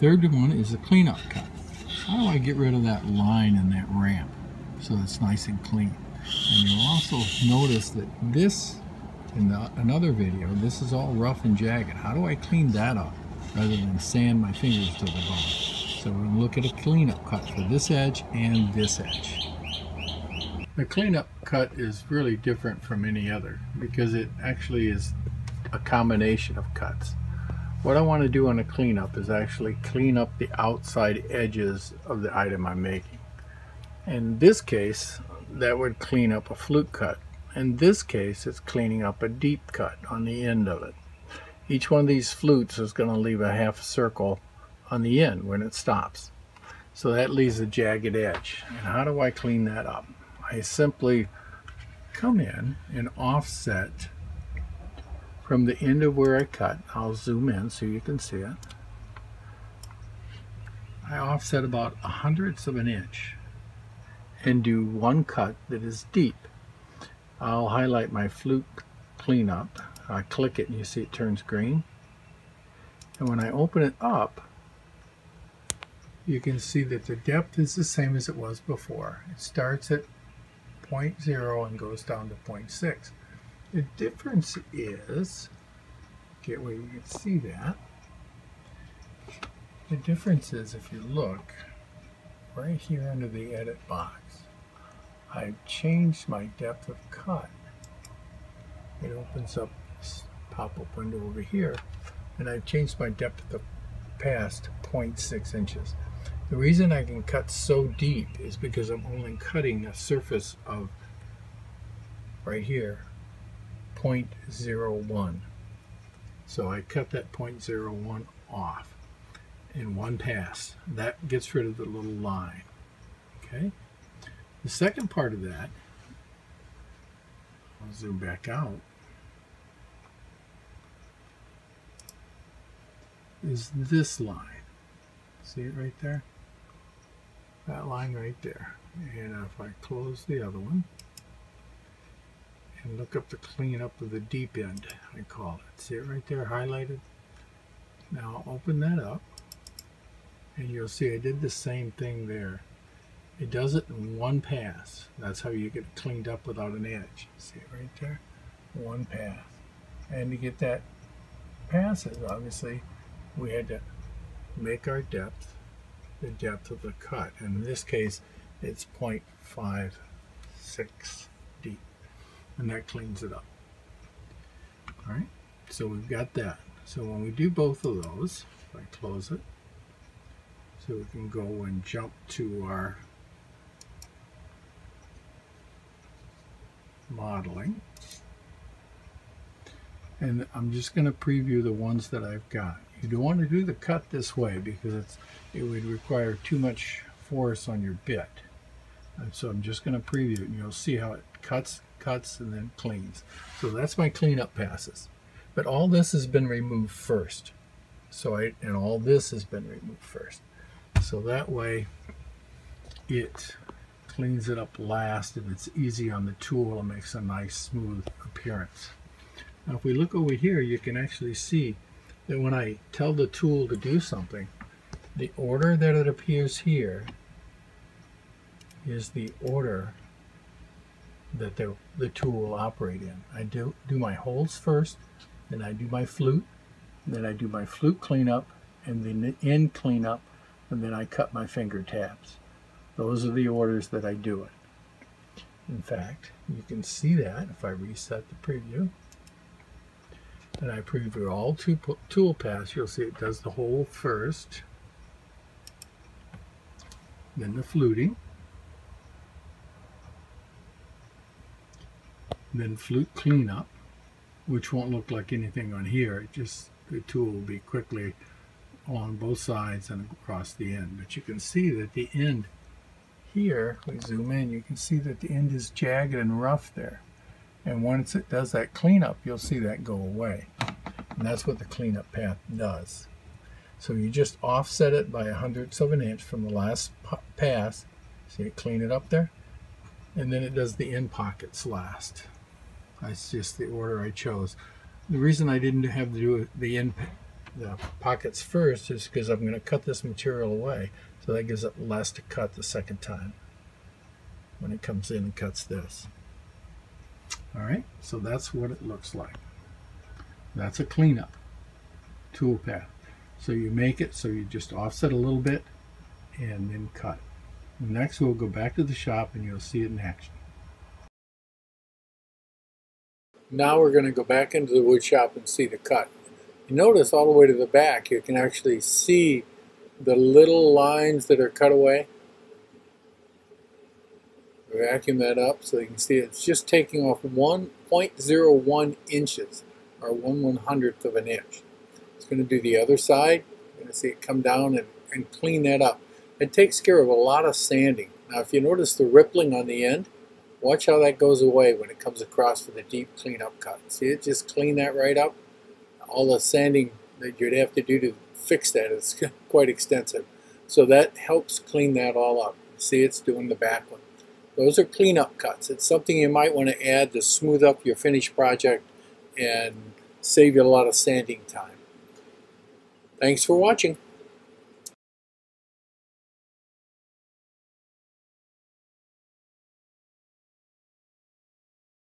Third one is a cleanup cut. How do I get rid of that line and that ramp so it's nice and clean? And you'll also notice that this, in the, another video, this is all rough and jagged. How do I clean that up rather than sand my fingers to the bone? So we're going to look at a cleanup cut for this edge and this edge. The cleanup cut is really different from any other because it actually is a combination of cuts. What I want to do on a cleanup is actually clean up the outside edges of the item I'm making. In this case, that would clean up a flute cut. In this case, it's cleaning up a deep cut on the end of it. Each one of these flutes is going to leave a half circle on the end when it stops. So that leaves a jagged edge. And how do I clean that up? I simply come in and offset from the end of where I cut. I'll zoom in so you can see it. I offset about a hundredths of an inch and do one cut that is deep. I'll highlight my flute cleanup. I click it and you see it turns green. And when I open it up, you can see that the depth is the same as it was before. It starts at 0.0 and goes down to 0.6. The difference is, get where you can see that, the difference is if you look right here under the edit box, I've changed my depth of cut. It opens up this pop-up window over here, and I've changed my depth of pass to 0.6 inches. The reason I can cut so deep is because I'm only cutting a surface of right here 0.01. So I cut that 0.01 off in one pass. That gets rid of the little line. Okay. The second part of that, I'll zoom back out, is this line. See it right there? That line right there. And if I close the other one, and look up the cleanup of the deep end, I call it. See it right there highlighted? Now open that up and you'll see I did the same thing there. It does it in one pass. That's how you get cleaned up without an edge. See it right there? One pass. And to get that passes, obviously, we had to make our depth the depth of the cut. And in this case, it's 0.56 deep and that cleans it up. All right, so we've got that. So when we do both of those, if I close it, so we can go and jump to our modeling. And I'm just going to preview the ones that I've got. You don't want to do the cut this way because it's, it would require too much force on your bit. And so I'm just going to preview it and you'll see how it cuts cuts, and then cleans. So that's my cleanup passes. But all this has been removed first. So I, and all this has been removed first. So that way it cleans it up last and it's easy on the tool and makes a nice smooth appearance. Now if we look over here you can actually see that when I tell the tool to do something the order that it appears here is the order that the, the tool will operate in. I do, do my holes first, then I do my flute, then I do my flute cleanup, and then the end cleanup, and then I cut my finger tabs. Those are the orders that I do it. In fact, you can see that if I reset the preview. And I preview all two tool paths, you'll see it does the hole first, then the fluting, then flute cleanup, which won't look like anything on here. It just the tool will be quickly on both sides and across the end. But you can see that the end here, we zoom in, you can see that the end is jagged and rough there. And once it does that cleanup, you'll see that go away. And that's what the cleanup path does. So you just offset it by a hundredths of an inch from the last pass. See it clean it up there? And then it does the end pockets last. That's just the order I chose. The reason I didn't have to do the end the pockets first is because I'm going to cut this material away. So that gives it less to cut the second time when it comes in and cuts this. All right, so that's what it looks like. That's a cleanup toolpath. So you make it so you just offset a little bit and then cut. Next we'll go back to the shop and you'll see it in action. Now we're going to go back into the wood shop and see the cut. You notice all the way to the back you can actually see the little lines that are cut away. Vacuum that up so you can see it's just taking off 1.01 inches or 1 one hundredth of an inch. It's going to do the other side. You're going to see it come down and, and clean that up. It takes care of a lot of sanding. Now if you notice the rippling on the end, watch how that goes away when it comes across for the deep cleanup cut. See it just clean that right up? All the sanding that you'd have to do to fix that is quite extensive. So that helps clean that all up. See it's doing the back one. Those are cleanup cuts. It's something you might want to add to smooth up your finished project and save you a lot of sanding time. Thanks for watching.